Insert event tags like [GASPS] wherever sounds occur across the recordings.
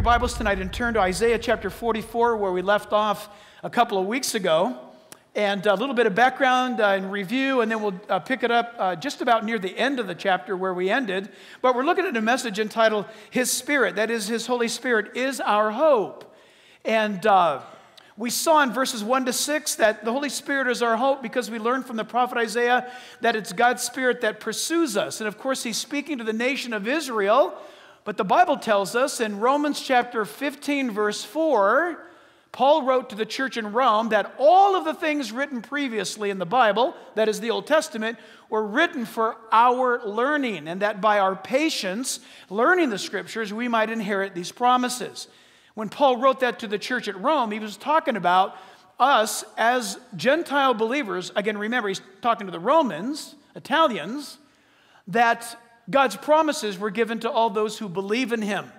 Your Bibles tonight and turn to Isaiah chapter 44, where we left off a couple of weeks ago. And a little bit of background uh, and review, and then we'll uh, pick it up uh, just about near the end of the chapter where we ended. But we're looking at a message entitled His Spirit, that is, His Holy Spirit is our hope. And uh, we saw in verses 1 to 6 that the Holy Spirit is our hope because we learned from the prophet Isaiah that it's God's Spirit that pursues us. And of course, he's speaking to the nation of Israel but the Bible tells us in Romans chapter 15, verse 4, Paul wrote to the church in Rome that all of the things written previously in the Bible, that is the Old Testament, were written for our learning, and that by our patience, learning the scriptures, we might inherit these promises. When Paul wrote that to the church at Rome, he was talking about us as Gentile believers. Again, remember, he's talking to the Romans, Italians, that God's promises were given to all those who believe in him.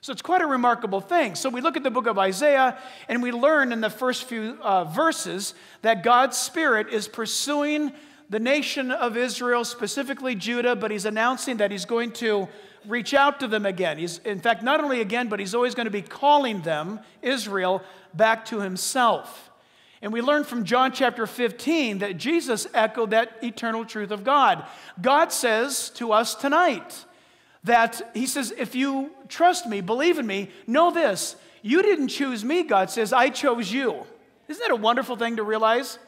So it's quite a remarkable thing. So we look at the book of Isaiah and we learn in the first few uh, verses that God's Spirit is pursuing the nation of Israel, specifically Judah, but he's announcing that he's going to reach out to them again. He's, in fact, not only again, but he's always going to be calling them, Israel, back to himself. And we learn from John chapter 15 that Jesus echoed that eternal truth of God. God says to us tonight that He says, if you trust me, believe in me, know this. You didn't choose me, God says, I chose you. Isn't that a wonderful thing to realize?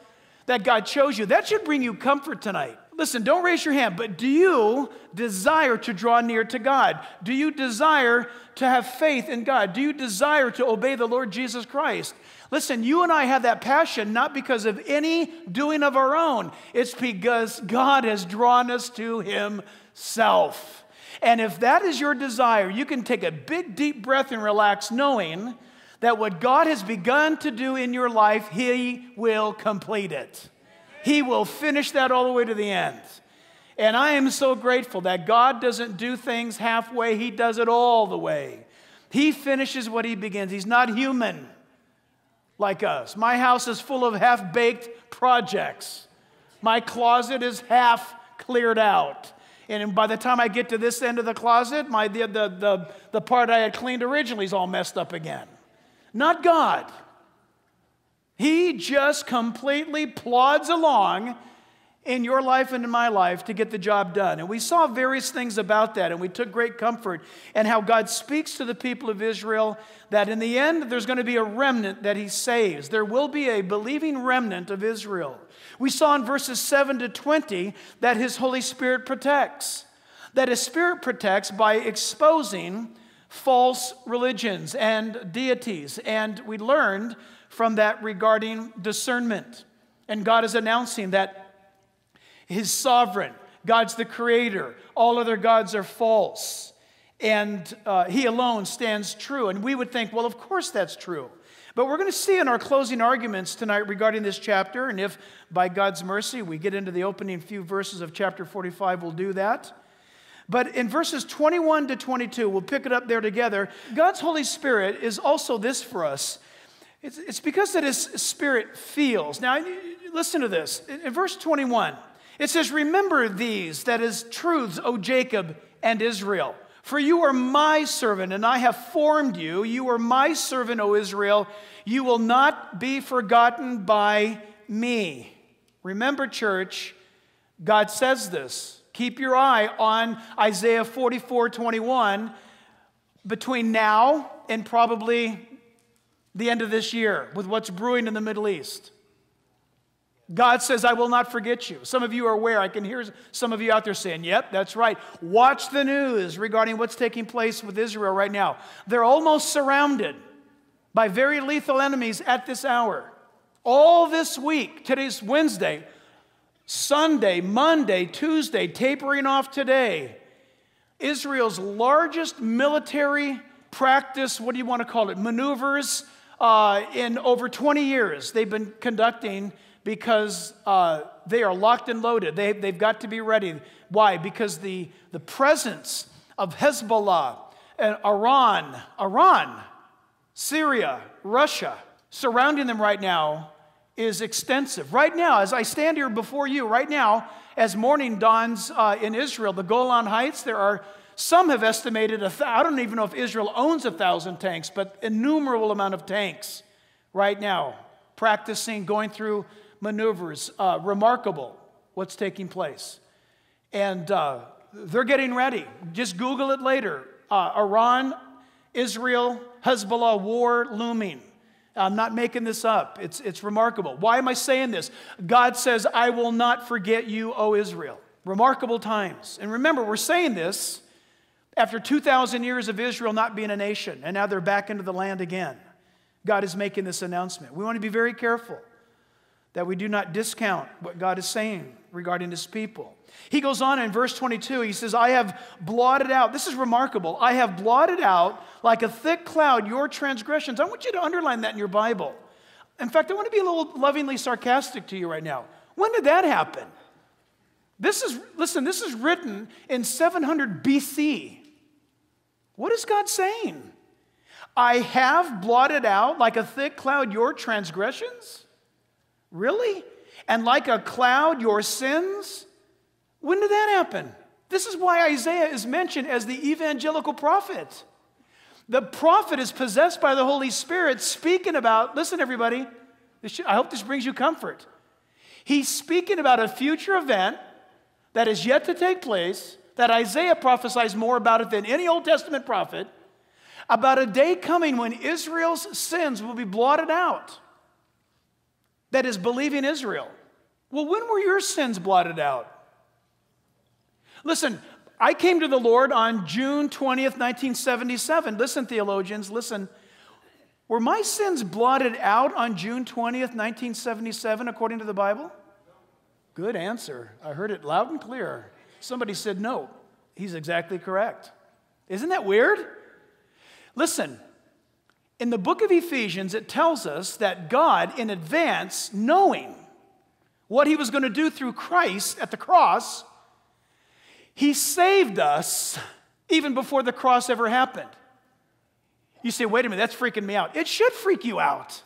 That God chose you. That should bring you comfort tonight. Listen, don't raise your hand, but do you desire to draw near to God? Do you desire to have faith in God? Do you desire to obey the Lord Jesus Christ? Listen, you and I have that passion not because of any doing of our own, it's because God has drawn us to Himself. And if that is your desire, you can take a big, deep breath and relax, knowing that what God has begun to do in your life, He will complete it. He will finish that all the way to the end. And I am so grateful that God doesn't do things halfway, He does it all the way. He finishes what He begins. He's not human like us. My house is full of half baked projects. My closet is half cleared out. And by the time I get to this end of the closet, my, the, the, the, the part I had cleaned originally is all messed up again. Not God. He just completely plods along in your life and in my life to get the job done. And we saw various things about that, and we took great comfort and how God speaks to the people of Israel that in the end, there's going to be a remnant that He saves. There will be a believing remnant of Israel. We saw in verses 7 to 20 that His Holy Spirit protects, that His Spirit protects by exposing false religions and deities. And we learned from that regarding discernment. And God is announcing that His sovereign. God's the creator. All other gods are false. And uh, He alone stands true. And we would think, well, of course that's true. But we're going to see in our closing arguments tonight regarding this chapter, and if by God's mercy we get into the opening few verses of chapter 45, we'll do that. But in verses 21 to 22, we'll pick it up there together. God's Holy Spirit is also this for us. It's, it's because that His Spirit feels. Now, listen to this. In verse 21, it says, Remember these, that is, truths, O Jacob and Israel. For you are my servant, and I have formed you. You are my servant, O Israel. You will not be forgotten by me. Remember, church, God says this. Keep your eye on Isaiah 44 21 between now and probably the end of this year with what's brewing in the Middle East. God says, I will not forget you. Some of you are aware. I can hear some of you out there saying, Yep, that's right. Watch the news regarding what's taking place with Israel right now. They're almost surrounded by very lethal enemies at this hour. All this week, today's Wednesday, Sunday, Monday, Tuesday, tapering off today, Israel's largest military practice, what do you want to call it, maneuvers uh, in over 20 years, they've been conducting because uh, they are locked and loaded. They, they've got to be ready. Why? Because the, the presence of Hezbollah and Iran, Iran, Syria, Russia, surrounding them right now is extensive. Right now, as I stand here before you, right now, as morning dawns uh, in Israel, the Golan Heights, there are some have estimated, th- I don't even know if Israel owns a thousand tanks, but innumerable amount of tanks right now, practicing, going through maneuvers. Uh, remarkable what's taking place. And uh, they're getting ready. Just Google it later. Uh, Iran, Israel, Hezbollah war looming. I'm not making this up. It's, it's remarkable. Why am I saying this? God says, I will not forget you, O Israel. Remarkable times. And remember, we're saying this after 2,000 years of Israel not being a nation, and now they're back into the land again. God is making this announcement. We want to be very careful that we do not discount what God is saying regarding his people. He goes on in verse 22, he says, I have blotted out, this is remarkable, I have blotted out like a thick cloud your transgressions. I want you to underline that in your Bible. In fact, I want to be a little lovingly sarcastic to you right now. When did that happen? This is, listen, this is written in 700 BC. What is God saying? I have blotted out like a thick cloud your transgressions? Really? And like a cloud your sins? When did that happen? This is why Isaiah is mentioned as the evangelical prophet. The prophet is possessed by the Holy Spirit, speaking about, listen, everybody, should, I hope this brings you comfort. He's speaking about a future event that is yet to take place, that Isaiah prophesies more about it than any Old Testament prophet, about a day coming when Israel's sins will be blotted out. That is, believing Israel. Well, when were your sins blotted out? Listen, I came to the Lord on June 20th, 1977. Listen, theologians, listen. Were my sins blotted out on June 20th, 1977, according to the Bible? Good answer. I heard it loud and clear. Somebody said no. He's exactly correct. Isn't that weird? Listen, in the book of Ephesians, it tells us that God, in advance, knowing what he was going to do through Christ at the cross, he saved us even before the cross ever happened. You say, wait a minute, that's freaking me out. It should freak you out.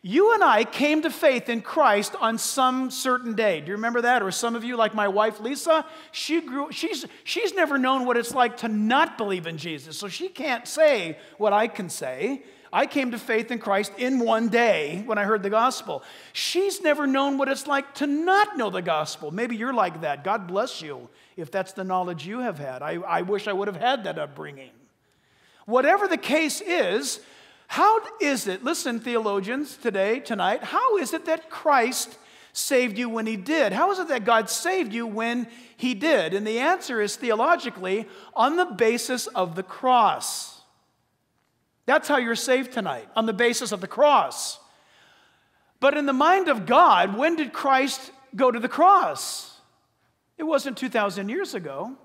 You and I came to faith in Christ on some certain day. Do you remember that? Or some of you, like my wife Lisa, she grew, she's, she's never known what it's like to not believe in Jesus. So she can't say what I can say. I came to faith in Christ in one day when I heard the gospel. She's never known what it's like to not know the gospel. Maybe you're like that. God bless you if that's the knowledge you have had. I, I wish I would have had that upbringing. Whatever the case is, how is it, listen, theologians, today, tonight, how is it that Christ saved you when he did? How is it that God saved you when he did? And the answer is theologically on the basis of the cross. That's how you're saved tonight, on the basis of the cross. But in the mind of God, when did Christ go to the cross? It wasn't 2,000 years ago.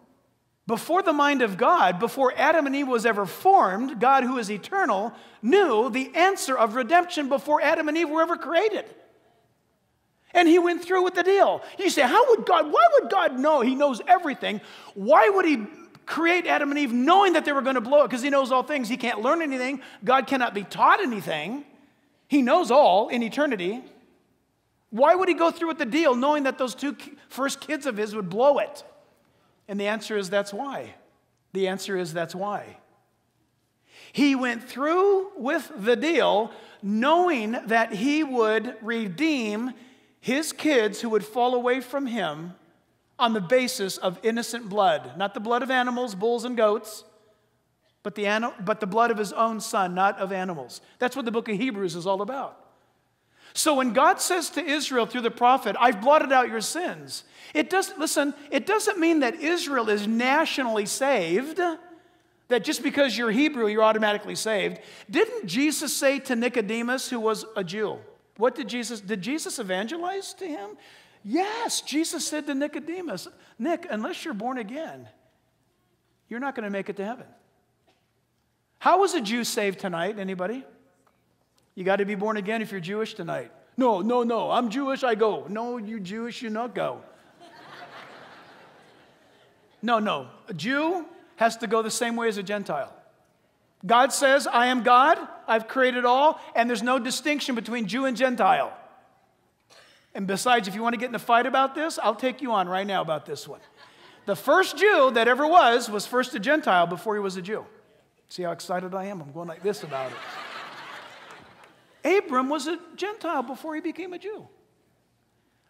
Before the mind of God, before Adam and Eve was ever formed, God, who is eternal, knew the answer of redemption before Adam and Eve were ever created. And he went through with the deal. You say, How would God, why would God know? He knows everything. Why would he create Adam and Eve knowing that they were going to blow it because he knows all things. He can't learn anything. God cannot be taught anything. He knows all in eternity. Why would he go through with the deal knowing that those two first kids of his would blow it? And the answer is that's why. The answer is that's why. He went through with the deal knowing that he would redeem his kids who would fall away from him on the basis of innocent blood, not the blood of animals, bulls, and goats, but the, but the blood of his own son, not of animals. That's what the book of Hebrews is all about. So when God says to Israel through the prophet, I've blotted out your sins, it doesn't, listen, it doesn't mean that Israel is nationally saved, that just because you're Hebrew, you're automatically saved. Didn't Jesus say to Nicodemus, who was a Jew, what did Jesus, did Jesus evangelize to him? Yes, Jesus said to Nicodemus, Nick, unless you're born again, you're not going to make it to heaven. How was a Jew saved tonight? Anybody? You got to be born again if you're Jewish tonight. No, no, no. I'm Jewish, I go. No, you Jewish, you not go. no, no. A Jew has to go the same way as a Gentile. God says, I am God, I've created all, and there's no distinction between Jew and Gentile. And besides, if you want to get in a fight about this, I'll take you on right now about this one. The first Jew that ever was was first a Gentile before he was a Jew. See how excited I am? I'm going like this about it. Abram was a Gentile before he became a Jew.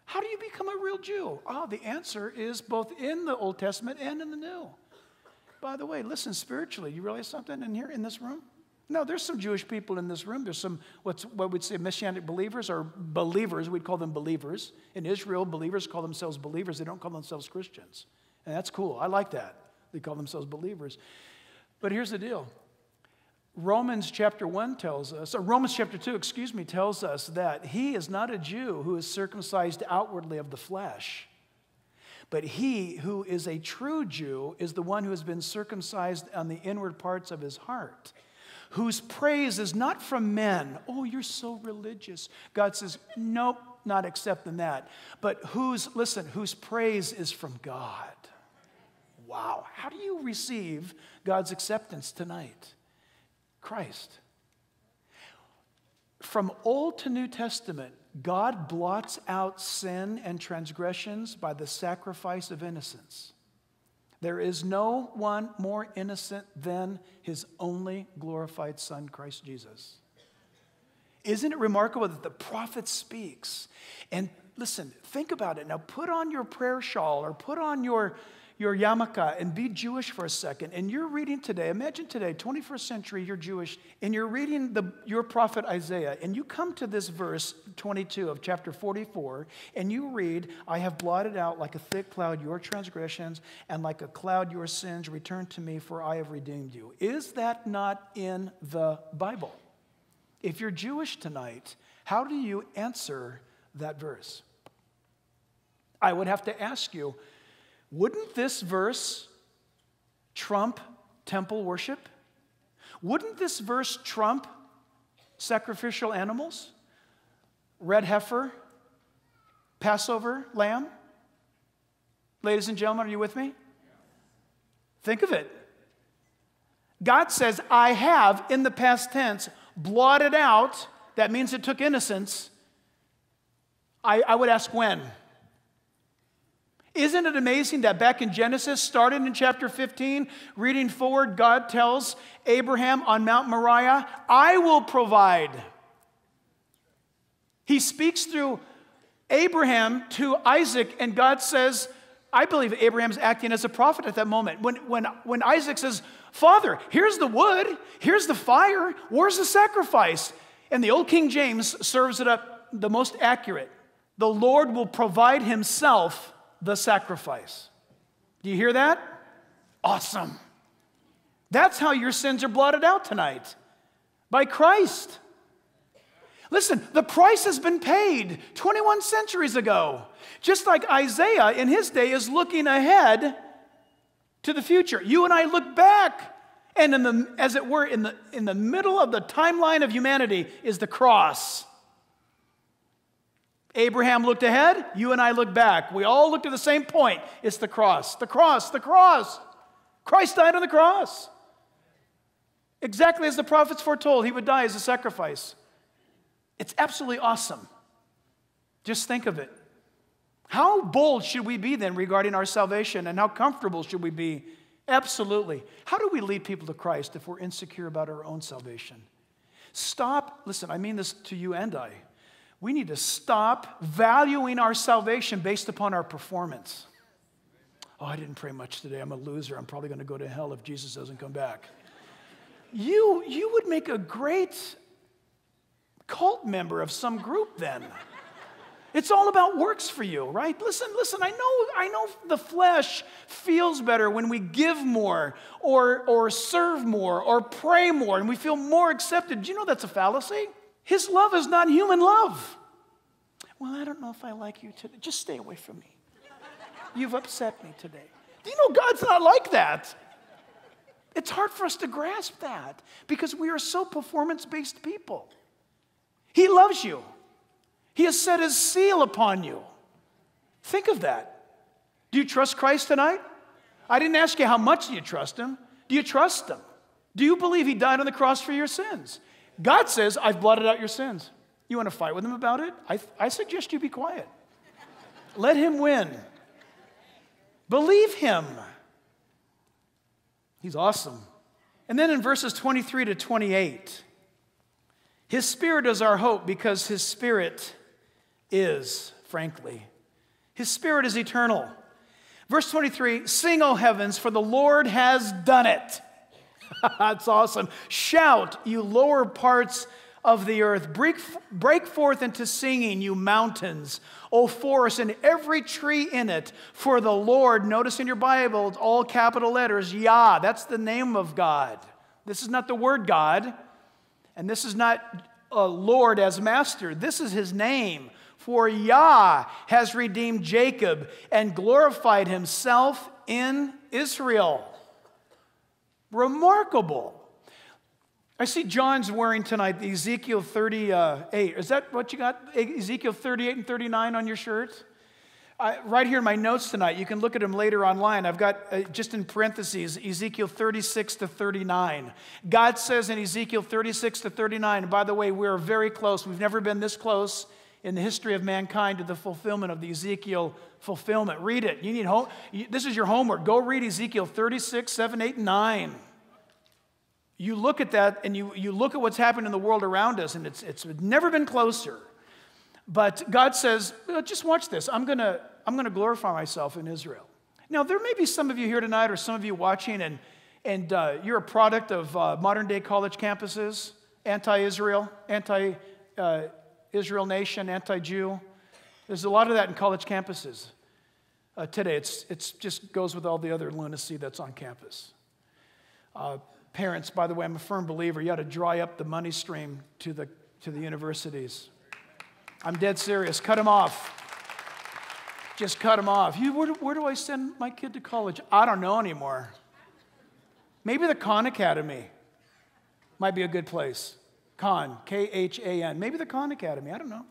How do you become a real Jew? Oh, the answer is both in the Old Testament and in the New. By the way, listen spiritually, you realize something in here in this room? No, there's some Jewish people in this room. There's some what's what we'd say messianic believers or believers. We'd call them believers. In Israel, believers call themselves believers. They don't call themselves Christians. And that's cool. I like that. They call themselves believers. But here's the deal. Romans chapter 1 tells us, or Romans chapter 2, excuse me, tells us that he is not a Jew who is circumcised outwardly of the flesh but he who is a true Jew is the one who has been circumcised on the inward parts of his heart, whose praise is not from men. Oh, you're so religious. God says, nope, not accepting that. But whose, listen, whose praise is from God. Wow. How do you receive God's acceptance tonight? Christ. From Old to New Testament, God blots out sin and transgressions by the sacrifice of innocence. There is no one more innocent than his only glorified Son, Christ Jesus. Isn't it remarkable that the prophet speaks? And listen, think about it. Now put on your prayer shawl or put on your your yarmulke and be Jewish for a second, and you're reading today, imagine today, 21st century, you're Jewish, and you're reading the, your prophet Isaiah, and you come to this verse 22 of chapter 44, and you read, I have blotted out like a thick cloud your transgressions, and like a cloud your sins. Return to me, for I have redeemed you. Is that not in the Bible? If you're Jewish tonight, how do you answer that verse? I would have to ask you, wouldn't this verse trump temple worship? Wouldn't this verse trump sacrificial animals? Red heifer, Passover lamb? Ladies and gentlemen, are you with me? Think of it. God says, I have, in the past tense, blotted out. That means it took innocence. I, I would ask when? Isn't it amazing that back in Genesis, started in chapter 15, reading forward, God tells Abraham on Mount Moriah, I will provide. He speaks through Abraham to Isaac, and God says, I believe Abraham's acting as a prophet at that moment. When, when, when Isaac says, Father, here's the wood, here's the fire, where's the sacrifice? And the old King James serves it up the most accurate. The Lord will provide himself the sacrifice. Do you hear that? Awesome. That's how your sins are blotted out tonight by Christ. Listen, the price has been paid 21 centuries ago. Just like Isaiah in his day is looking ahead to the future. You and I look back. And in the, as it were, in the, in the middle of the timeline of humanity is the cross. Abraham looked ahead, you and I look back. We all look to the same point. It's the cross, the cross, the cross. Christ died on the cross. Exactly as the prophets foretold, he would die as a sacrifice. It's absolutely awesome. Just think of it. How bold should we be then regarding our salvation and how comfortable should we be? Absolutely. How do we lead people to Christ if we're insecure about our own salvation? Stop, listen, I mean this to you and I we need to stop valuing our salvation based upon our performance. Oh, I didn't pray much today. I'm a loser. I'm probably going to go to hell if Jesus doesn't come back. You, you would make a great cult member of some group then. It's all about works for you, right? Listen, listen, I know, I know the flesh feels better when we give more or, or serve more or pray more and we feel more accepted. Do you know that's a fallacy? His love is not human love. Well, I don't know if I like you today. Just stay away from me. You've upset me today. Do you know God's not like that? It's hard for us to grasp that because we are so performance based people. He loves you, He has set His seal upon you. Think of that. Do you trust Christ tonight? I didn't ask you how much do you trust Him. Do you trust Him? Do you believe He died on the cross for your sins? God says, I've blotted out your sins. You want to fight with him about it? I, I suggest you be quiet. Let him win. Believe him. He's awesome. And then in verses 23 to 28, his spirit is our hope because his spirit is, frankly. His spirit is eternal. Verse 23 Sing, O heavens, for the Lord has done it. [LAUGHS] That's awesome. Shout, you lower parts of the earth. Break, break forth into singing, you mountains, O forest, and every tree in it. For the Lord, notice in your Bible, all capital letters, Yah. That's the name of God. This is not the word God, and this is not uh, Lord as master. This is his name. For Yah has redeemed Jacob and glorified himself in Israel. Remarkable. I see John's wearing tonight the Ezekiel 38. Is that what you got? Ezekiel 38 and 39 on your shirt? I, right here in my notes tonight, you can look at them later online. I've got uh, just in parentheses Ezekiel 36 to 39. God says in Ezekiel 36 to 39, by the way, we're very close. We've never been this close in the history of mankind to the fulfillment of the Ezekiel fulfillment. Read it. You need home, this is your homework. Go read Ezekiel 36, 7, 8, and 9 you look at that and you, you look at what's happened in the world around us, and it's, it's never been closer. But God says, just watch this. I'm going to I'm going to glorify myself in Israel. Now, there may be some of you here tonight, or some of you watching, and, and uh, you're a product of uh, modern day college campuses, anti Israel, anti Israel nation, anti Jew. There's a lot of that in college campuses uh, today. It's, it's just goes with all the other lunacy that's on campus. Uh, Parents, by the way, I'm a firm believer, you ought to dry up the money stream to the, to the universities. I'm dead serious. Cut them off. Just cut them off. You, where, where do I send my kid to college? I don't know anymore. Maybe the Khan Academy might be a good place. Khan, K H A N. Maybe the Khan Academy. I don't know.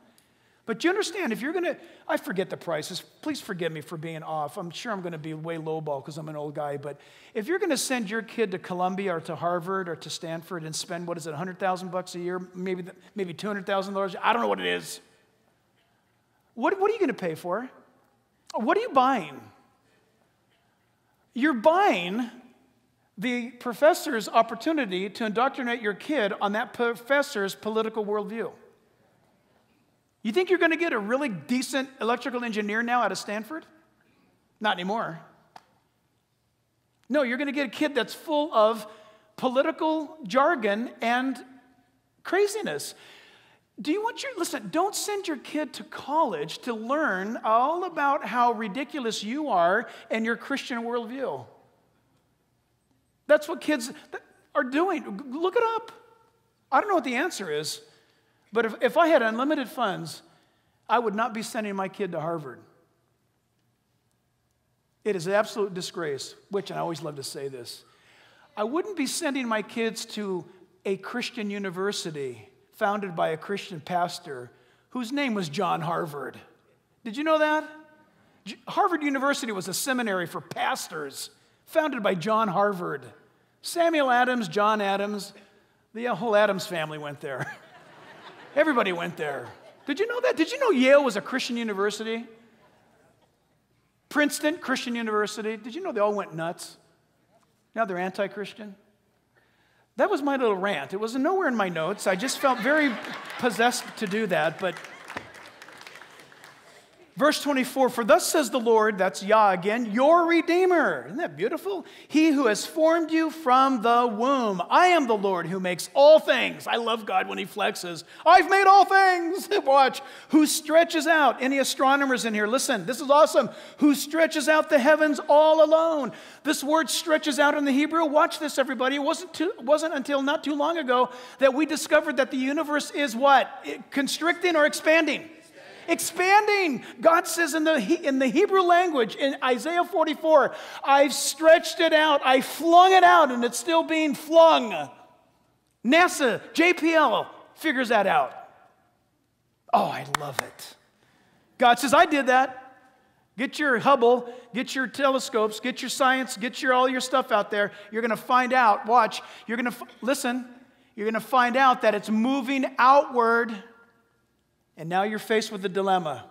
But you understand, if you're going to, I forget the prices. Please forgive me for being off. I'm sure I'm going to be way lowball because I'm an old guy. But if you're going to send your kid to Columbia or to Harvard or to Stanford and spend, what is it, 100,000 bucks a year, maybe, maybe $200,000, I don't know what it is. What, what are you going to pay for? What are you buying? You're buying the professor's opportunity to indoctrinate your kid on that professor's political worldview. You think you're going to get a really decent electrical engineer now out of Stanford? Not anymore. No, you're going to get a kid that's full of political jargon and craziness. Do you want your, listen, don't send your kid to college to learn all about how ridiculous you are and your Christian worldview. That's what kids are doing. Look it up. I don't know what the answer is. But if, if I had unlimited funds, I would not be sending my kid to Harvard. It is an absolute disgrace, which I always love to say this. I wouldn't be sending my kids to a Christian university founded by a Christian pastor whose name was John Harvard. Did you know that? Harvard University was a seminary for pastors founded by John Harvard. Samuel Adams, John Adams, the whole Adams family went there. [LAUGHS] Everybody went there. Did you know that? Did you know Yale was a Christian university? Princeton, Christian university. Did you know they all went nuts? Now they're anti Christian. That was my little rant. It was nowhere in my notes. I just felt very [LAUGHS] possessed to do that, but Verse 24, for thus says the Lord, that's Yah again, your Redeemer. Isn't that beautiful? He who has formed you from the womb. I am the Lord who makes all things. I love God when he flexes. I've made all things. [LAUGHS] Watch. Who stretches out, any astronomers in here, listen, this is awesome. Who stretches out the heavens all alone. This word stretches out in the Hebrew. Watch this, everybody. It wasn't, too, wasn't until not too long ago that we discovered that the universe is what? Constricting or expanding? Expanding. God says in the, in the Hebrew language, in Isaiah 44, I've stretched it out, I flung it out, and it's still being flung. NASA, JPL figures that out. Oh, I love it. God says, I did that. Get your Hubble, get your telescopes, get your science, get your all your stuff out there. You're going to find out. Watch. You're going to listen. You're going to find out that it's moving outward and now you're faced with the dilemma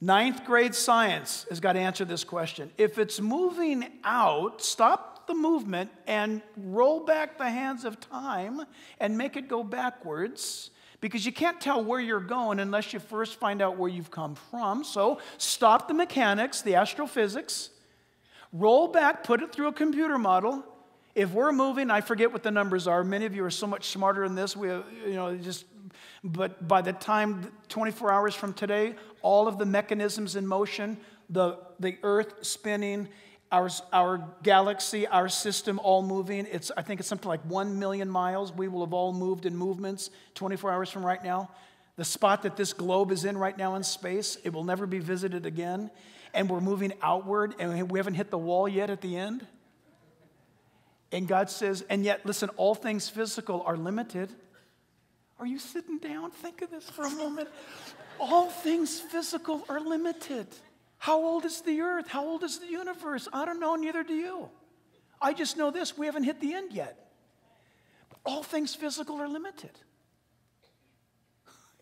Ninth grade science has got to answer this question. If it's moving out, stop the movement and roll back the hands of time and make it go backwards because you can't tell where you're going unless you first find out where you've come from. So stop the mechanics, the astrophysics, roll back, put it through a computer model. If we're moving, I forget what the numbers are. Many of you are so much smarter than this. We, you know, just but by the time 24 hours from today, all of the mechanisms in motion, the, the earth spinning, our, our galaxy, our system all moving, it's, I think it's something like 1 million miles. We will have all moved in movements 24 hours from right now. The spot that this globe is in right now in space, it will never be visited again. And we're moving outward, and we haven't hit the wall yet at the end. And God says, and yet, listen, all things physical are limited. Are you sitting down? Think of this for a moment. All things physical are limited. How old is the earth? How old is the universe? I don't know, neither do you. I just know this we haven't hit the end yet. All things physical are limited.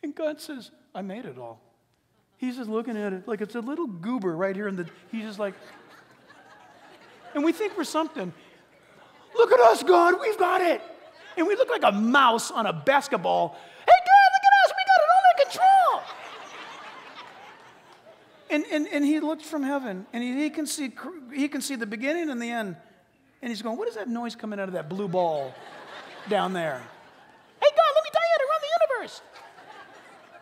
And God says, I made it all. He's just looking at it like it's a little goober right here in the, he's just like, and we think we're something. Look at us, God, we've got it and we look like a mouse on a basketball. Hey, God, look at us, we got it all under control. And, and, and he looked from heaven and he, he, can see, he can see the beginning and the end. And he's going, What is that noise coming out of that blue ball down there? Hey, God, let me tell you how to run the universe.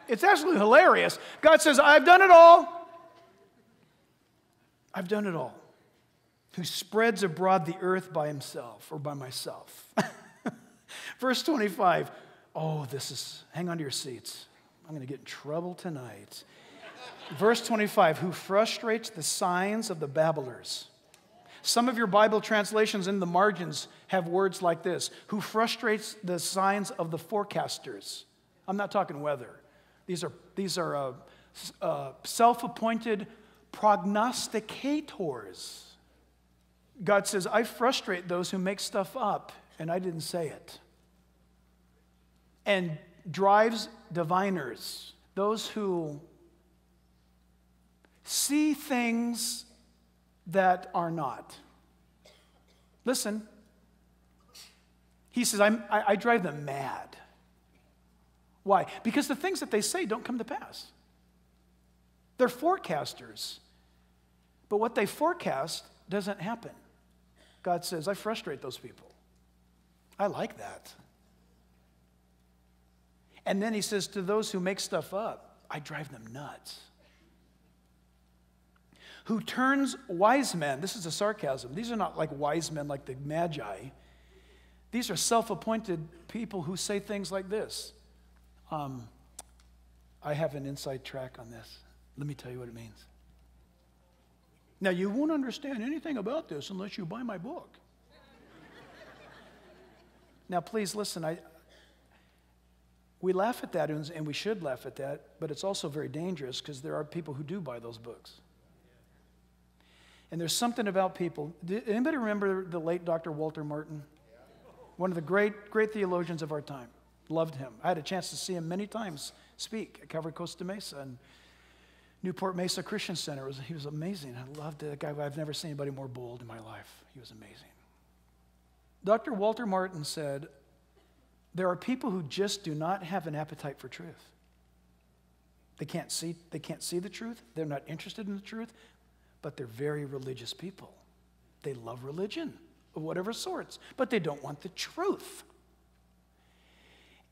It's absolutely hilarious. God says, I've done it all. I've done it all. Who spreads abroad the earth by himself or by myself. [LAUGHS] [LAUGHS] Verse 25. Oh, this is, hang on to your seats. I'm going to get in trouble tonight. Verse 25, who frustrates the signs of the babblers. Some of your Bible translations in the margins have words like this who frustrates the signs of the forecasters. I'm not talking weather. These are, these are uh, uh, self appointed prognosticators. God says, I frustrate those who make stuff up, and I didn't say it and drives diviners, those who see things that are not. Listen, he says, I, I drive them mad. Why? Because the things that they say don't come to pass. They're forecasters, but what they forecast doesn't happen. God says, I frustrate those people. I like that. And then he says, To those who make stuff up, I drive them nuts. Who turns wise men, this is a sarcasm. These are not like wise men like the Magi. These are self appointed people who say things like this um, I have an inside track on this. Let me tell you what it means. Now, you won't understand anything about this unless you buy my book. Now, please listen. I, we laugh at that, and we should laugh at that, but it's also very dangerous because there are people who do buy those books. And there's something about people. Did anybody remember the late Dr. Walter Martin? One of the great, great theologians of our time. Loved him. I had a chance to see him many times speak at Calvary Costa Mesa and Newport Mesa Christian Center. Was, he was amazing. I loved that guy. I've never seen anybody more bold in my life. He was amazing. Dr. Walter Martin said, there are people who just do not have an appetite for truth. They can't see, they can't see the truth, they're not interested in the truth, but they're very religious people. They love religion of whatever sorts, but they don't want the truth.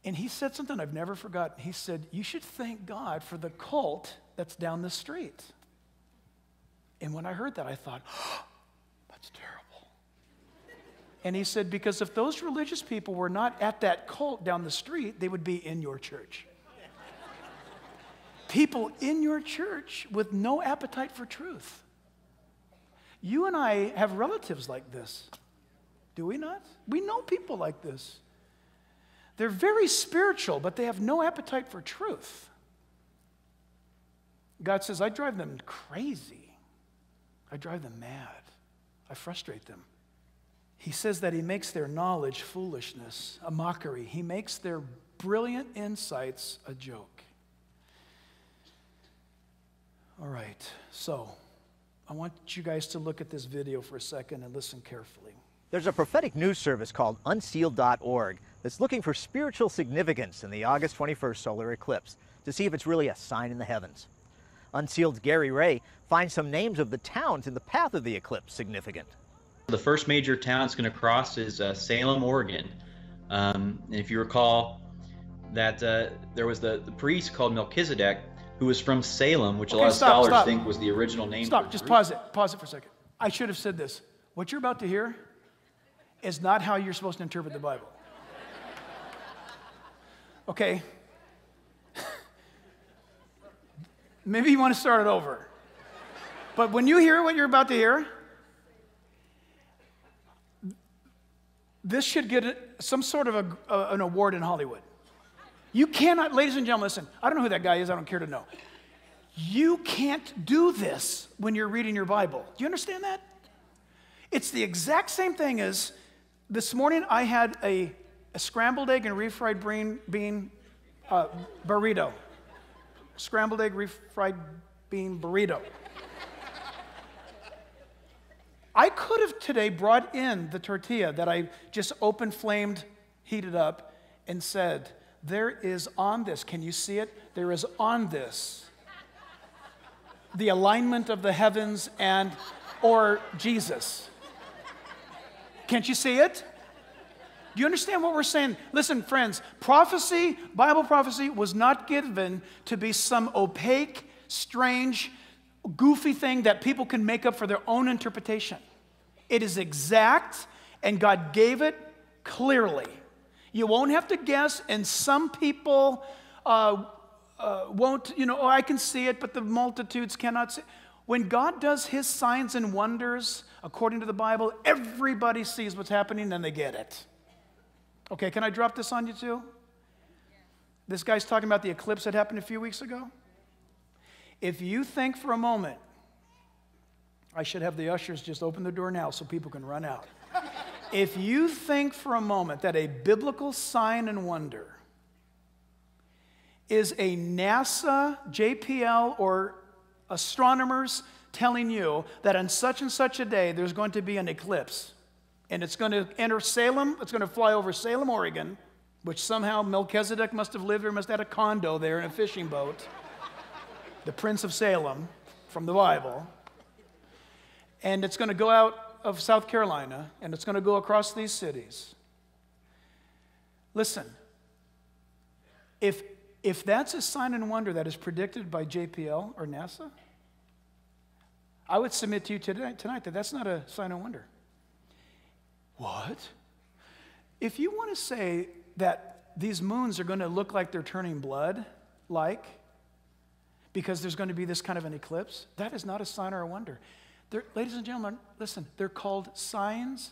And he said something I've never forgotten. He said, You should thank God for the cult that's down the street. And when I heard that, I thought, oh, [GASPS] That's terrible. And he said, because if those religious people were not at that cult down the street, they would be in your church. people in your church with no appetite for truth. You and I have relatives like this, do we not? We know people like this. They're very spiritual, but they have no appetite for truth. God says, I drive them crazy. I drive them mad. I frustrate them. He says that he makes their knowledge foolishness, a mockery. He makes their brilliant insights a joke. All right, so I want you guys to look at this video for a second and listen carefully. There's a prophetic news service called unsealed.org that's looking for spiritual significance in the August 21st solar eclipse to see if it's really a sign in the heavens. Unsealed's Gary Ray finds some names of the towns in the path of the eclipse significant. The first major town it's going to cross is uh, Salem, Oregon. Um, and if you recall, that uh, there was the, the priest called Melchizedek who was from Salem, which Okay, a lot of stop, scholars stop. think was the original name. Stop, just pause it. Pause it for a second. I should have said this. What you're about to hear is not how you're supposed to interpret the Bible. Okay? [LAUGHS] Maybe you want to start it over. But when you hear what you're about to hear, this should get some sort of a, a- an award in Hollywood. You cannot, ladies and gentlemen, listen, I don't know who that guy is, I don't care to know. You can't do this when you're reading your Bible. Do you understand that? It's the exact same thing as this morning I had a, a scrambled egg and refried bean, bean uh, burrito. Scrambled egg, refried bean burrito. I could have today brought in the tortilla that I just open flamed, heated up, and said, There is on this, can you see it? There is on this the alignment of the heavens and or Jesus. Can't you see it? Do you understand what we're saying? Listen, friends, prophecy, Bible prophecy, was not given to be some opaque, strange, goofy thing that people can make up for their own interpretation. It is exact, and God gave it clearly. You won't have to guess, and some people uh, uh, won't, you know, oh, I can see it, but the multitudes cannot see. When God does his signs and wonders, according to the Bible, everybody sees what's happening and they get it. Okay, can I drop this on you too? This guy's talking about the eclipse that happened a few weeks ago. If you think for a moment, I should have the ushers just open the door now so people can run out. if you think for a moment that a biblical sign and wonder is a NASA, JPL, or astronomers telling you that on such and such a day there's going to be an eclipse and it's going to enter Salem, it's going to fly over Salem, Oregon, which somehow Melchizedek must have lived or must have had a condo there in a fishing boat. The Prince of Salem from the Bible. And it's going to go out of South Carolina and it's going to go across these cities. Listen, if, if that's a sign and wonder that is predicted by JPL or NASA, I would submit to you tonight that that's not a sign and wonder. What? If you want to say that these moons are going to look like they're turning blood, like, because there's going to be this kind of an eclipse, that is not a sign or a wonder. They're, ladies and gentlemen, listen, they're called signs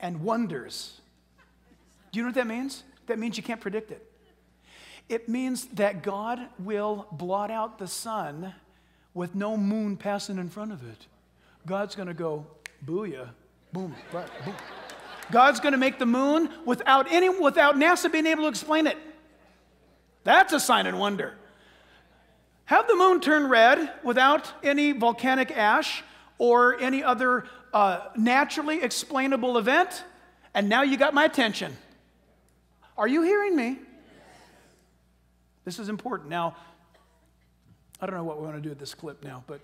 and wonders. Do you know what that means? That means you can't predict it. It means that God will blot out the sun with no moon passing in front of it. God's going to go, booyah, boom, right, boom. God's going to make the moon without any, without NASA being able to explain it. That's a sign and wonder. Have the moon turn red without any volcanic ash or any other uh, naturally explainable event, and now you got my attention. Are you hearing me? This is important. Now, I don't know what we want to do with this clip now, but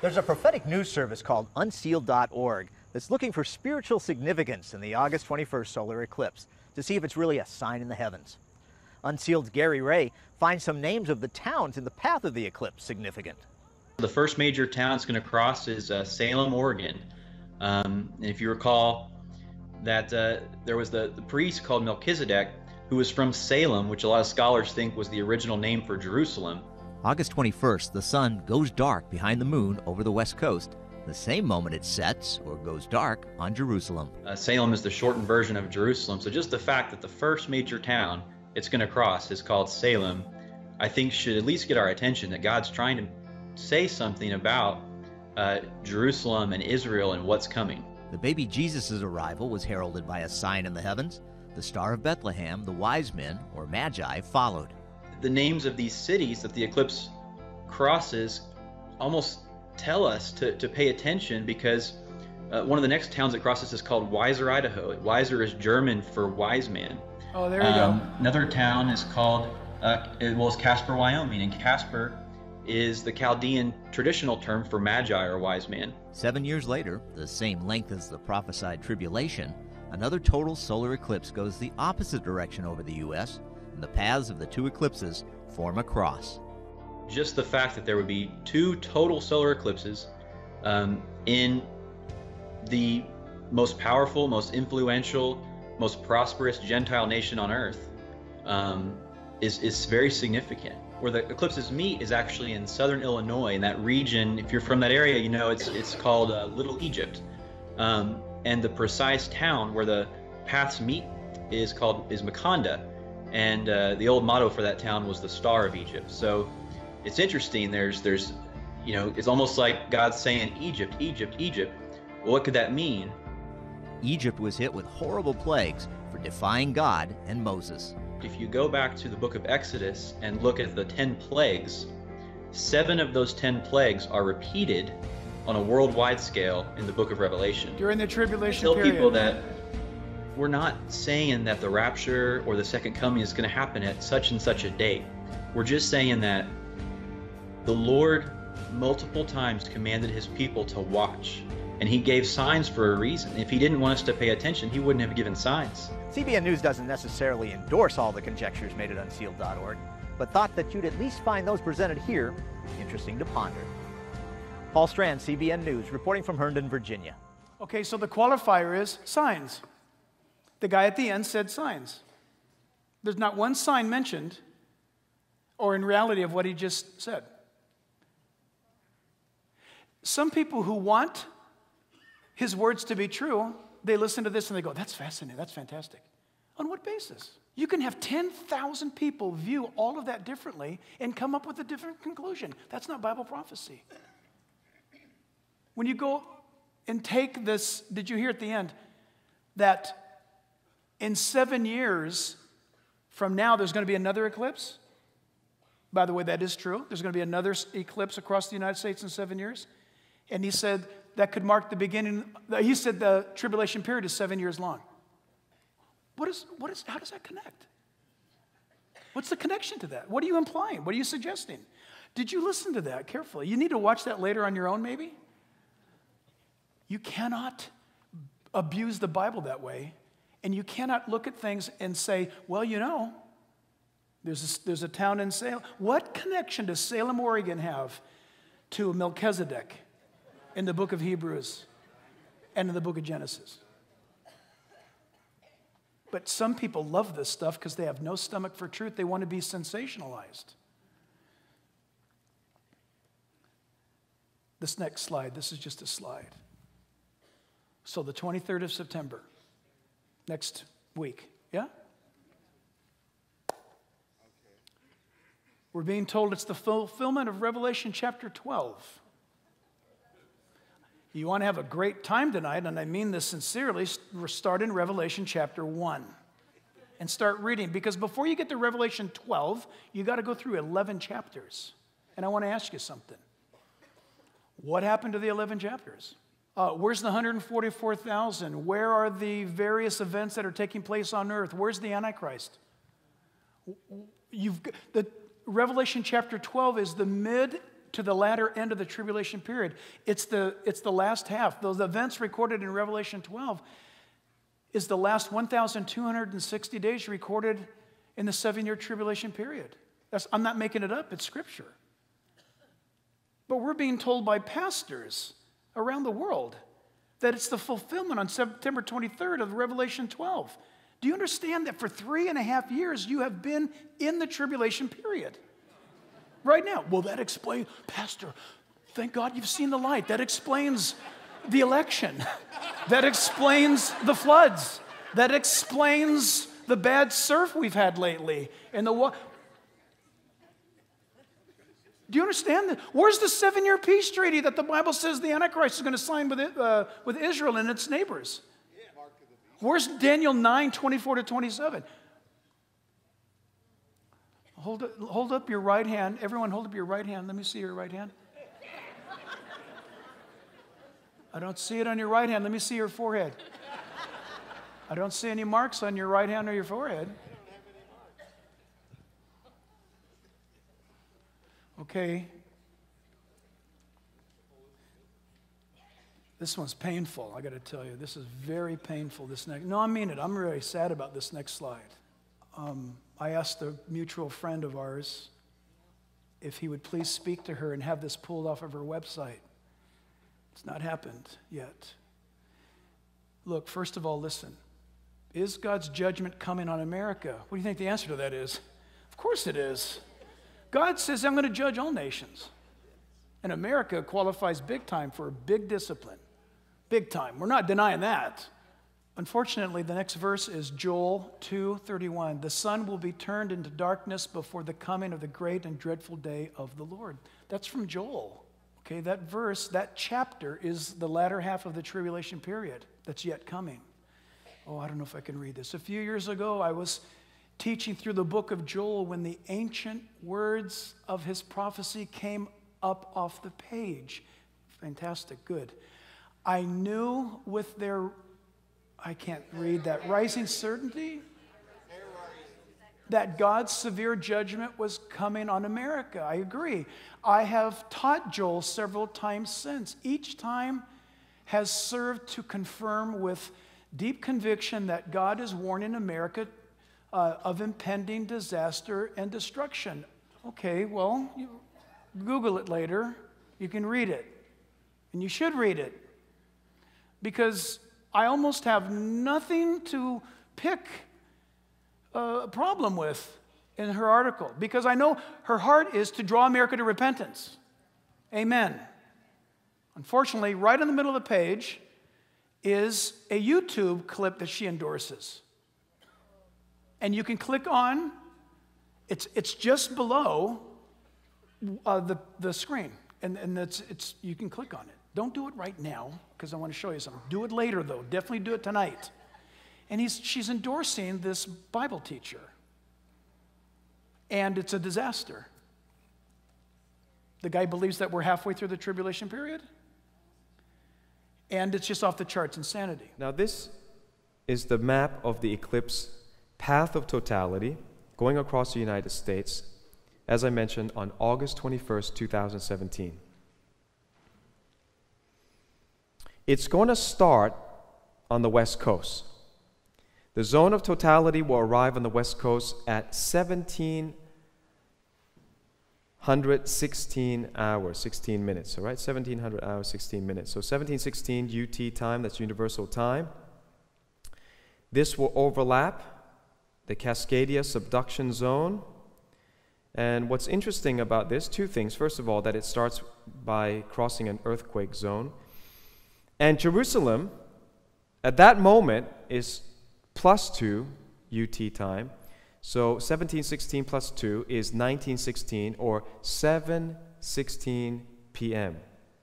There's a prophetic news service called unsealed.org that's looking for spiritual significance in the August 21st solar eclipse to see if it's really a sign in the heavens. Unsealed's Gary Ray finds some names of the towns in the path of the eclipse significant. The first major town it's going to cross is uh, Salem, Oregon. Um, and if you recall, that uh, there was the, the priest called Melchizedek who was from Salem, which a lot of scholars think was the original name for Jerusalem. August 21st, the sun goes dark behind the moon over the west coast, the same moment it sets or goes dark on Jerusalem. Uh, Salem is the shortened version of Jerusalem. So just the fact that the first major town it's going to cross is called Salem, I think should at least get our attention that God's trying to say something about uh, Jerusalem and Israel and what's coming. The baby Jesus' arrival was heralded by a sign in the heavens. The Star of Bethlehem, the wise men, or magi, followed. The names of these cities that the eclipse crosses almost tell us to, to pay attention because uh, one of the next towns that crosses is called Weiser, Idaho. Weiser is German for wise man. Oh, there you Um, go. Another town is called, uh, it- well, it's Casper, Wyoming, and Casper is the Chaldean traditional term for magi or wise man. Seven years later, the same length as the prophesied tribulation, another total solar eclipse goes the opposite direction over the U.S., and the paths of the two eclipses form a cross. Just the fact that there would be two total solar eclipses um, in the most powerful, most influential, most prosperous Gentile nation on earth um, is, is very significant. Where the eclipses meet is actually in southern Illinois, in that region. If you're from that area, you know it's, it's called uh, Little Egypt. Um, and the precise town where the paths meet is called is Makanda. And uh, the old motto for that town was the Star of Egypt. So it's interesting. There's, there's, you know, it's almost like God's saying Egypt, Egypt, Egypt. Well, what could that mean? Egypt was hit with horrible plagues for defying God and Moses. If you go back to the book of Exodus and look at the 10 plagues, seven of those 10 plagues are repeated on a worldwide scale in the book of Revelation. During the tribulation Tell period. people that we're not saying that the rapture or the second coming is going to happen at such and such a date. We're just saying that the Lord multiple times commanded his people to watch, and he gave signs for a reason. If he didn't want us to pay attention, he wouldn't have given signs. CBN News doesn't necessarily endorse all the conjectures made at unsealed.org, but thought that you'd at least find those presented here interesting to ponder. Paul Strand, CBN News, reporting from Herndon, Virginia. Okay, so the qualifier is signs. The guy at the end said signs. There's not one sign mentioned, or in reality, of what he just said. Some people who want his words to be true, they listen to this and they go, That's fascinating, that's fantastic. On what basis? You can have 10,000 people view all of that differently and come up with a different conclusion. That's not Bible prophecy. When you go and take this, did you hear at the end that in seven years from now there's going to be another eclipse? By the way, that is true. There's going to be another eclipse across the United States in seven years. And he said that could mark the beginning. He said the tribulation period is seven years long. What is, what is, how does that connect? What's the connection to that? What are you implying? What are you suggesting? Did you listen to that carefully? You need to watch that later on your own, maybe? You cannot abuse the Bible that way, and you cannot look at things and say, well, you know, there's a, there's a town in Salem. What connection does Salem, Oregon have to Melchizedek in the book of Hebrews and in the book of Genesis? But some people love this stuff because they have no stomach for truth. They want to be sensationalized. This next slide, this is just a slide. So, the 23rd of September, next week, yeah? We're being told it's the fulfillment of Revelation chapter 12. You want to have a great time tonight, and I mean this sincerely, start in Revelation chapter 1 and start reading because before you get to Revelation 12, you got to go through 11 chapters. And I want to ask you something. What happened to the 11 chapters? Uh, where's the 144,000? Where are the various events that are taking place on earth? Where's the Antichrist? You've, the Revelation chapter 12 is the mid to the latter end of the tribulation period. It's the, it's the last half. Those events recorded in Revelation 12 is the last 1,260 days recorded in the seven year tribulation period. That's, I'm not making it up, it's scripture. But we're being told by pastors around the world that it's the fulfillment on September 23rd of Revelation 12. Do you understand that for three and a half years you have been in the tribulation period? Right now. Well, that explains, Pastor, thank God you've seen the light. That explains the election. [LAUGHS] That explains the floods. That explains the bad surf we've had lately. And the what? Do you understand that? Where's the seven year peace treaty that the Bible says the Antichrist is going to sign with, it, uh, with Israel and its neighbors? Where's Daniel 9 24 to 27? Hold, hold up your right hand. Everyone, hold up your right hand. Let me see your right hand. I don't see it on your right hand. Let me see your forehead. I don't see any marks on your right hand or your forehead. Okay. This one's painful, I got to tell you. This is very painful. This next, no, I mean it. I'm really sad about this next slide. Um, I asked a mutual friend of ours if he would please speak to her and have this pulled off of her website. It's not happened yet. Look, first of all, listen. Is God's judgment coming on America? What do you think the answer to that is? Of course it is. God says, I'm going to judge all nations. And America qualifies big time for big discipline. Big time. We're not denying that. Unfortunately, the next verse is Joel 2:31. The sun will be turned into darkness before the coming of the great and dreadful day of the Lord. That's from Joel. Okay, that verse, that chapter is the latter half of the tribulation period that's yet coming. Oh, I don't know if I can read this. A few years ago, I was teaching through the book of Joel when the ancient words of his prophecy came up off the page. Fantastic, good. I knew with their, I can't read that, rising certainty that God's severe judgment was coming on America. I agree. I have taught Joel several times since. Each time has served to confirm with deep conviction that God is warning America uh, of impending disaster and destruction. Okay, well, Google it later. You can read it. And you should read it. Because I almost have nothing to pick a problem with in her article. Because I know her heart is to draw America to repentance. Amen. Unfortunately, right in the middle of the page is a YouTube clip that she endorses. And you can click on, it's, it's just below uh, the, the screen. And, and it's, it's, you can click on it. Don't do it right now because I want to show you something. Do it later, though. Definitely do it tonight. And he's, she's endorsing this Bible teacher. And it's a disaster. The guy believes that we're halfway through the tribulation period and it's just off the charts insanity. Now, this is the map of the eclipse path of totality going across the United States, as I mentioned, on August 21st, 2017. It's going to start on the West Coast. The zone of totality will arrive on the West Coast at 1716 hours, 16 minutes, all right? 1700 hours, 16 minutes. So 1716 UT time, that's universal time. This will overlap the Cascadia subduction zone. And what's interesting about this, two things. First of all, that it starts by crossing an earthquake zone. And Jerusalem, at that moment, is plus 2 UT time. So 1716 plus 2 is 1916 or 7:16 p.m.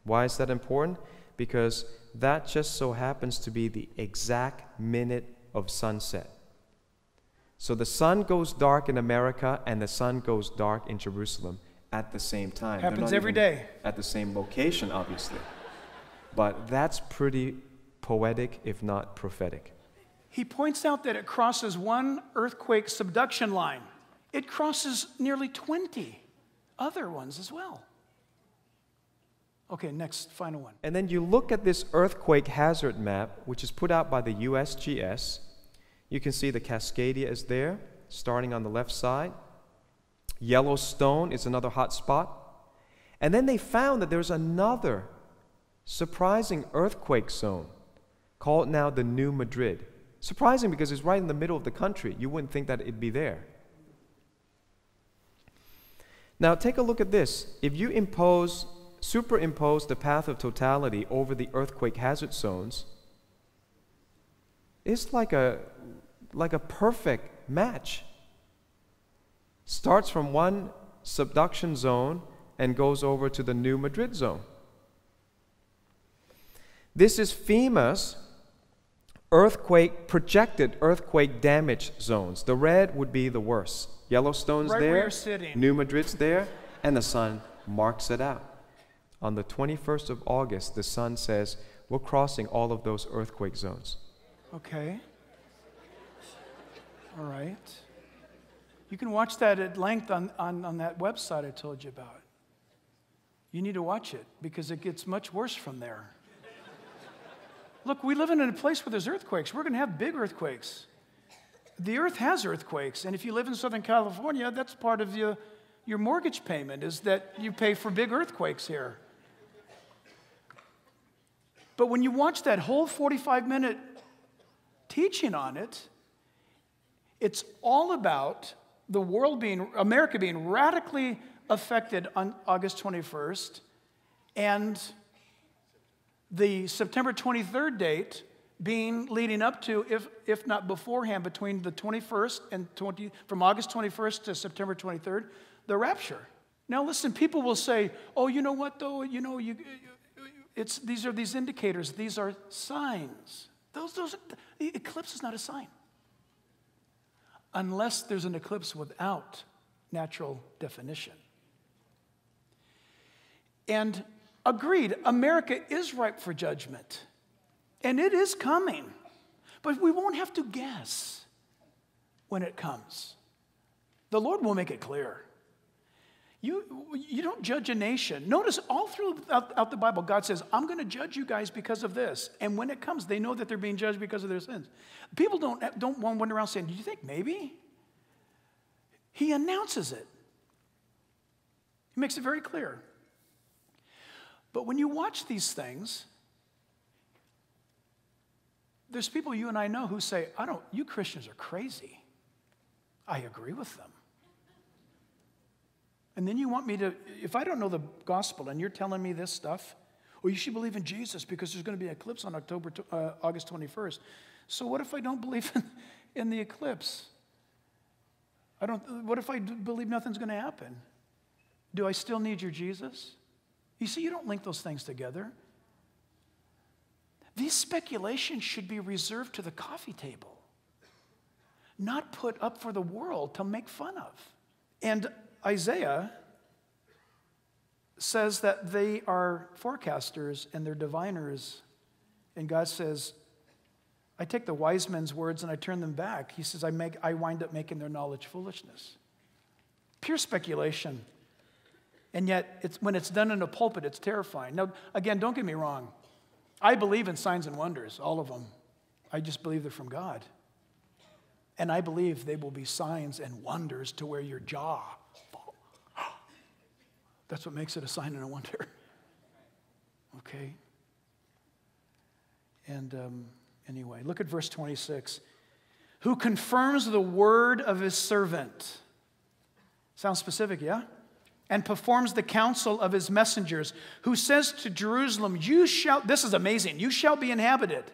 Why is that important? Because that just so happens to be the exact minute of sunset. So the sun goes dark in America and the sun goes dark in Jerusalem at the same time. Happens every day. At the same location, obviously. But that's pretty poetic, if not prophetic he points out that it crosses one earthquake subduction line. It crosses nearly 20 other ones as well. Okay, next, final one. And then you look at this earthquake hazard map, which is put out by the USGS. You can see the Cascadia is there, starting on the left side. Yellowstone is another hot spot. And then they found that there's another surprising earthquake zone called now the New Madrid. Surprising because it's right in the middle of the country. You wouldn't think that it'd be there. Now, take a look at this. If you impose, superimpose the path of totality over the earthquake hazard zones, it's like a, like a perfect match. Starts from one subduction zone and goes over to the New Madrid zone. This is FEMA's earthquake, projected earthquake damage zones. The red would be the worst. Yellowstone's Right there. New Madrid's there, and the sun marks it out. On the 21st of August, the sun says, We're crossing all of those earthquake zones. Okay. All right. You can watch that at length on, on, on that website I told you about. You need to watch it because it gets much worse from there. Look, we live in a place where there's earthquakes. We're going to have big earthquakes. The earth has earthquakes, and if you live in Southern California, that's part of your, your mortgage payment is that you pay for big earthquakes here. But when you watch that whole 45 minute teaching on it, it's all about the world being, America being radically affected on August 21st and the September 23rd date being leading up to, if, if not beforehand, between the 21st and 20, from August 21st to September 23rd, the rapture. Now, listen, people will say, oh, you know what, though? You know, you, it's, these are these indicators, these are signs. Those, those, the eclipse is not a sign. Unless there's an eclipse without natural definition. And agreed, America is ripe for judgment. And it is coming. But we won't have to guess when it comes. The Lord will make it clear. You, you don't judge a nation. Notice all throughout the Bible, God says, I'm going to judge you guys because of this. And when it comes, they know that they're being judged because of their sins. People don't, don't wander around saying, Do you think maybe? He announces it, he makes it very clear. But when you watch these things, there's people you and I know who say, I don't, you Christians are crazy. I agree with them. And then you want me to, if I don't know the gospel and you're telling me this stuff, well, you should believe in Jesus because there's going to be an eclipse on October, uh, August 21st. So what if I don't believe in, in the eclipse? I don't, what if I believe nothing's going to happen? Do I still need your Jesus? You see, you don't link those things together. These speculations should be reserved to the coffee table, not put up for the world to make fun of. And Isaiah says that they are forecasters and they're diviners. And God says, I take the wise men's words and I turn them back. He says, I, make, I wind up making their knowledge foolishness. Pure speculation. And yet, it's, when it's done in a pulpit, it's terrifying. Now, again, don't get me wrong. I believe in signs and wonders, all of them. I just believe they're from God. And I believe they will be signs and wonders to where your jaw [GASPS] that's what makes it a sign and a wonder. [LAUGHS] Okay? And um, anyway, look at verse 26. Who confirms the word of his servant. Sounds specific, yeah? And performs the counsel of his messengers, who says to Jerusalem, You shall, this is amazing, you shall be inhabited.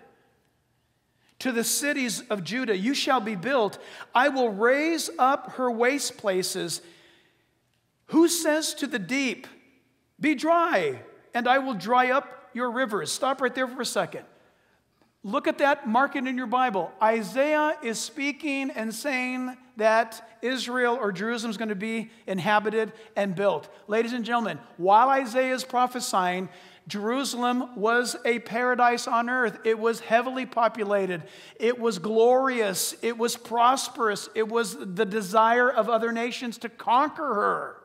To the cities of Judah, you shall be built. I will raise up her waste places who says to the deep, Be dry, and I will dry up your rivers? Stop right there for a second. Look at that, mark it in your Bible. Isaiah is speaking and saying that Israel or Jerusalem is going to be inhabited and built. Ladies and gentlemen, while Isaiah is prophesying, Jerusalem was a paradise on earth. It was heavily populated. It was glorious. It was prosperous. It was the desire of other nations to conquer her.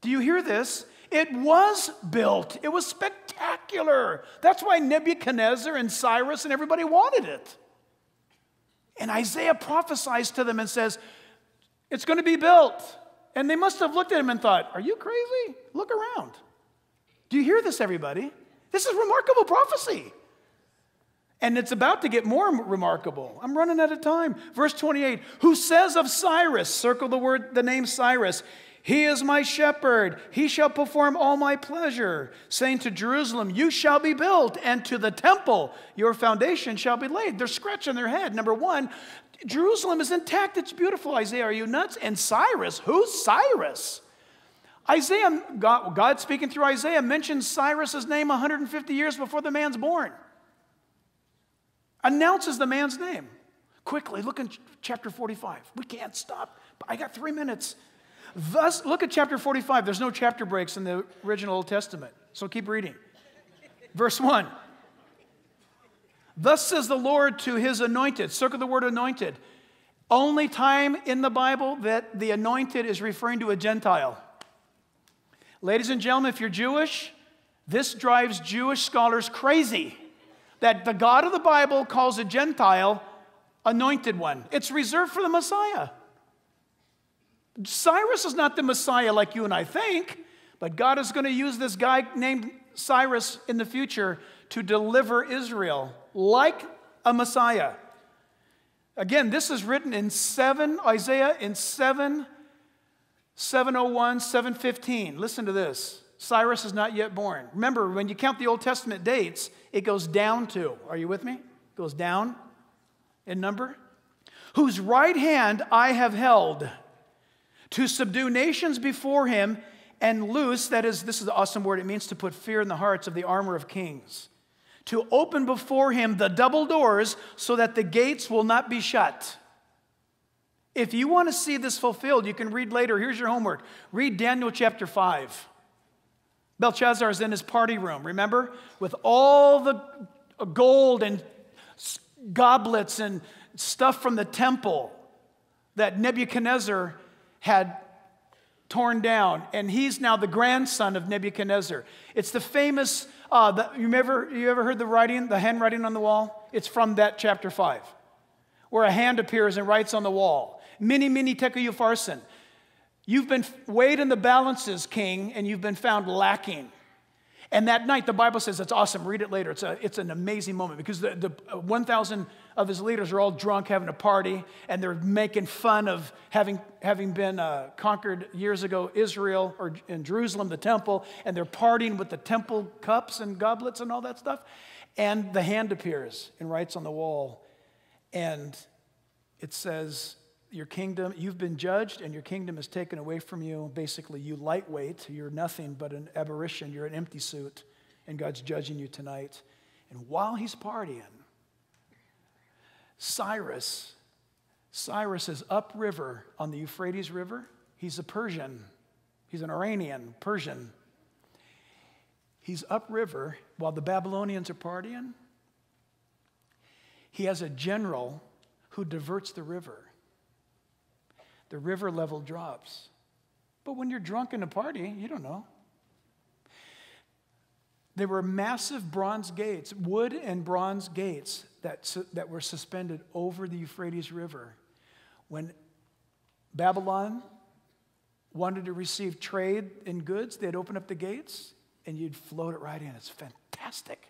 Do you hear this? It was built. It was spectacular. That's why Nebuchadnezzar and Cyrus and everybody wanted it. And Isaiah prophesies to them and says, It's going to be built. And they must have looked at him and thought, Are you crazy? Look around. Do you hear this, everybody? This is remarkable prophecy. And it's about to get more remarkable. I'm running out of time. Verse 28 Who says of Cyrus, circle the word, the name Cyrus, he is my shepherd. He shall perform all my pleasure. Saying to Jerusalem, You shall be built, and to the temple, your foundation shall be laid. They're scratching their head. Number one, Jerusalem is intact. It's beautiful. Isaiah, are you nuts? And Cyrus, who's Cyrus? Isaiah, God, God speaking through Isaiah, mentions Cyrus's name 150 years before the man's born. Announces the man's name. Quickly, look in chapter 45. We can't stop. I got three minutes. Thus, look at chapter 45. There's no chapter breaks in the original Old Testament. So keep reading. Verse 1. Thus says the Lord to his anointed. Circle the word anointed. Only time in the Bible that the anointed is referring to a Gentile. Ladies and gentlemen, if you're Jewish, this drives Jewish scholars crazy that the God of the Bible calls a Gentile anointed one. It's reserved for the Messiah. Cyrus is not the Messiah like you and I think, but God is going to use this guy named Cyrus in the future to deliver Israel like a Messiah. Again, this is written in 7, Isaiah in 7, 701, 715. Listen to this. Cyrus is not yet born. Remember, when you count the Old Testament dates, it goes down to, are you with me? It goes down in number. Whose right hand I have held to subdue nations before him and loose, that is, this is an awesome word, it means to put fear in the hearts of the armor of kings. To open before him the double doors so that the gates will not be shut. If you want to see this fulfilled, you can read later. Here's your homework read Daniel chapter 5. Belshazzar is in his party room, remember? With all the gold and goblets and stuff from the temple that Nebuchadnezzar had torn down, and he's now the grandson of Nebuchadnezzar. It's the famous, uh, the, you, ever, you ever heard the writing, the handwriting on the wall? It's from that chapter 5, where a hand appears and writes on the wall, Mene, mene, tekel. You've been weighed in the balances, king, and you've been found lacking. And that night, the Bible says it's awesome. Read it later. It's, a, it's an amazing moment because the, the 1,000 of his leaders are all drunk having a party and they're making fun of having, having been uh, conquered years ago Israel or in Jerusalem, the temple, and they're partying with the temple cups and goblets and all that stuff. And the hand appears and writes on the wall. And it says, your kingdom, you've been judged and your kingdom is taken away from you. Basically, you lightweight, you're nothing but an aberration, you're an empty suit, and God's judging you tonight. And while he's partying, Cyrus, Cyrus is upriver on the Euphrates River. He's a Persian, he's an Iranian, Persian. He's upriver while the Babylonians are partying. He has a general who diverts the river the river level drops. But when you're drunk in a party, you don't know. There were massive bronze gates, wood and bronze gates that, that were suspended over the Euphrates River. When Babylon wanted to receive trade in goods, they'd open up the gates and you'd float it right in. It's fantastic.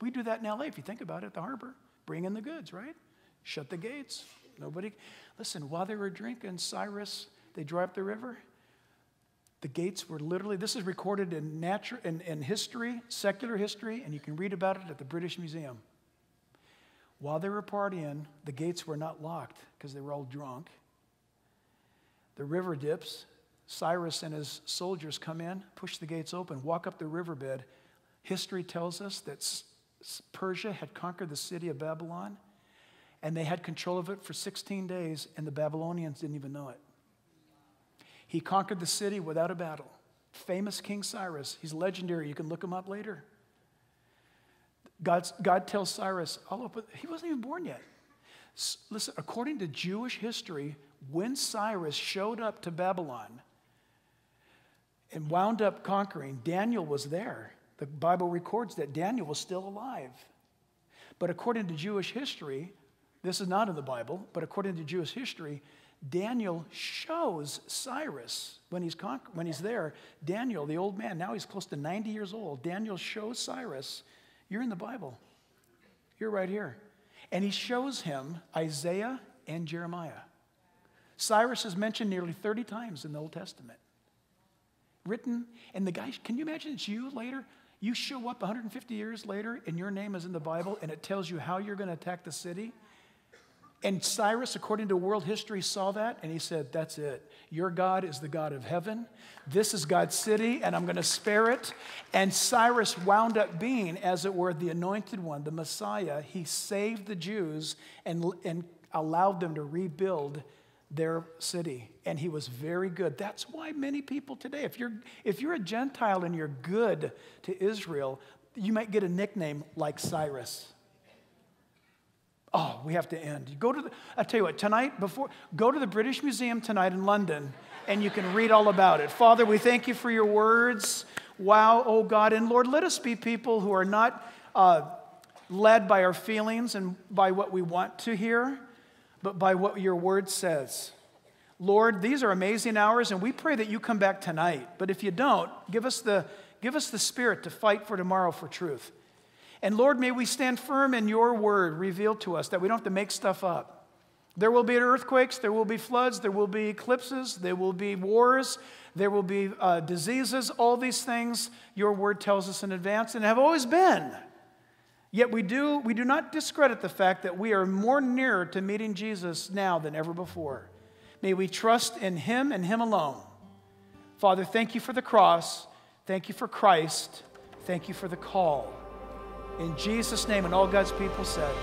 We do that in LA if you think about it, the harbor. Bring in the goods, right? Shut the gates. Nobody. Listen, while they were drinking, Cyrus, they drive up the river. The gates were literally, this is recorded in, natural, in, in history, secular history, and you can read about it at the British Museum. While they were partying, the gates were not locked because they were all drunk. The river dips. Cyrus and his soldiers come in, push the gates open, walk up the riverbed. History tells us that Persia had conquered the city of Babylon and they had control of it for 16 days, and the Babylonians didn't even know it. He conquered the city without a battle. Famous King Cyrus. He's legendary. You can look him up later. God's, God tells Cyrus, I'll open, he wasn't even born yet. listen, according to Jewish history, when Cyrus showed up to Babylon and wound up conquering, Daniel was there. The Bible records that Daniel was still alive. But according to Jewish history, this is not in the Bible, but according to Jewish history, Daniel shows Cyrus when he's, con- when he's there. Daniel, the old man, now he's close to 90 years old. Daniel shows Cyrus, You're in the Bible. You're right here. And he shows him Isaiah and Jeremiah. Cyrus is mentioned nearly 30 times in the Old Testament. Written, and the guy, can you imagine it's you later? You show up 150 years later and your name is in the Bible and it tells you how you're going to attack the city And Cyrus, according to world history, saw that and he said, That's it. Your God is the God of heaven. This is God's city, and I'm going to spare it. And Cyrus wound up being, as it were, the anointed one, the Messiah. He saved the Jews and, and allowed them to rebuild their city. And he was very good. That's why many people today, if you're, if you're a Gentile and you're good to Israel, you might get a nickname like Cyrus. Oh, we have to end. Go to the, I tell you what, tonight, before, go to the British Museum tonight in London and you can read all about it. Father, we thank you for your words. Wow, oh God. And Lord, let us be people who are not uh, led by our feelings and by what we want to hear, but by what your word says. Lord, these are amazing hours, and we pray that you come back tonight. But if you don't, give us the, give us the spirit to fight for tomorrow for truth. And Lord, may we stand firm in your word revealed to us that we don't have to make stuff up. There will be earthquakes, there will be floods, there will be eclipses, there will be wars, there will be uh, diseases, all these things your word tells us in advance and have always been. Yet we do, we do not discredit the fact that we are more nearer to meeting Jesus now than ever before. May we trust in him and him alone. Father, thank you for the cross. Thank you for Christ. Thank you for the call. In Jesus' name, and all God's people said,